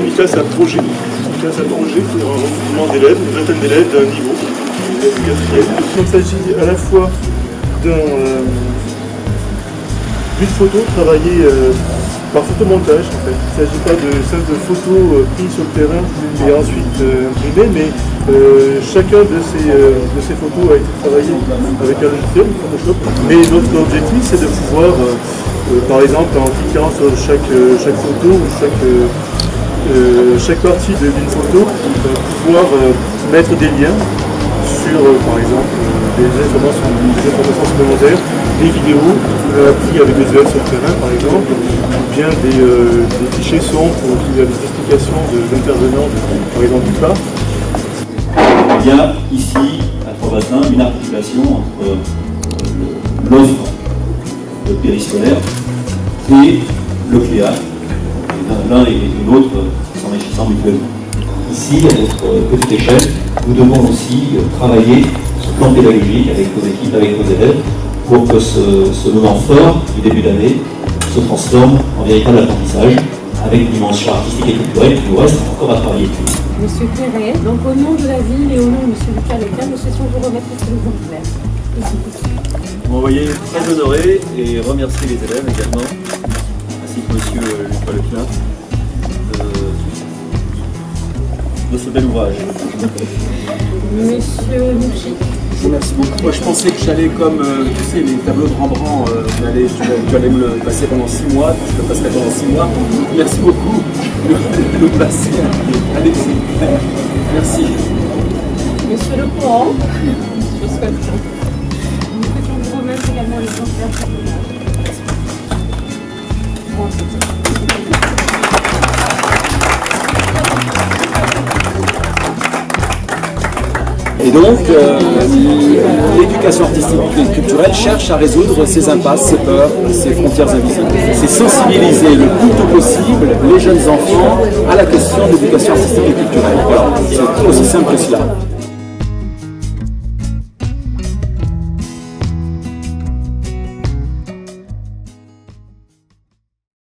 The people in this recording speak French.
Unica, c'est un projet. Unica, c'est un projet pour un regroupement d'élèves, une vingtaine d'élèves d'un niveau. Il s'agit à la fois d'un, euh, d'une photo travaillée euh, par photomontage en fait. Il ne s'agit pas de simples photos euh, prises sur le terrain et ensuite euh, imprimées, mais euh, chacun de ces, euh, de ces photos a été travaillé avec un logiciel, Photoshop. Mais notre objectif c'est de pouvoir, euh, par exemple en cliquant sur chaque, chaque photo ou chaque, chaque partie d'une photo, pouvoir mettre des liens sur, par exemple, des informations, des informations supplémentaires, des vidéos prises avec des visuels sur le terrain, par exemple, ou bien des, des fichiers son pour des explications d'intervenants, de- par exemple du parc. Il y a ici, à Trois-Bassins, une articulation entre euh, l'offre de périscolaire et le CLEA, l'un et l'autre s'enrichissant mutuellement. Ici, à notre euh, petite échelle, nous devons aussi euh, travailler sur le plan pédagogique avec nos équipes, avec nos élèves, pour que ce, ce moment fort du début d'année se transforme en véritable apprentissage, avec une dimension artistique et culturelle qui nous reste encore à travailler. Monsieur Perret, donc au nom de la ville et au nom de Monsieur Lucas Leca, nous souhaitions vous remettre ce exemplaire. Vous m'envoyez très honoré et remercier les élèves également, ainsi que Monsieur Lucas Leclerc, de, de ce bel ouvrage. Monsieur Mouchi. Remercie beaucoup. Moi, je pensais que j'allais, comme euh, tu sais, les tableaux de Rembrandt, euh, tu, allais me le passer pendant six mois, je le passerai pendant six mois. Merci beaucoup de le passer à Alexis. Merci. Monsieur Le Courant. Je souhaite. Vous remettre également l'image. Et donc, euh, l'éducation artistique et culturelle cherche à résoudre ces impasses, ces peurs, ces frontières invisibles. C'est sensibiliser le plus tôt possible les jeunes enfants à la question de l'éducation artistique et culturelle. Voilà, c'est aussi simple que cela.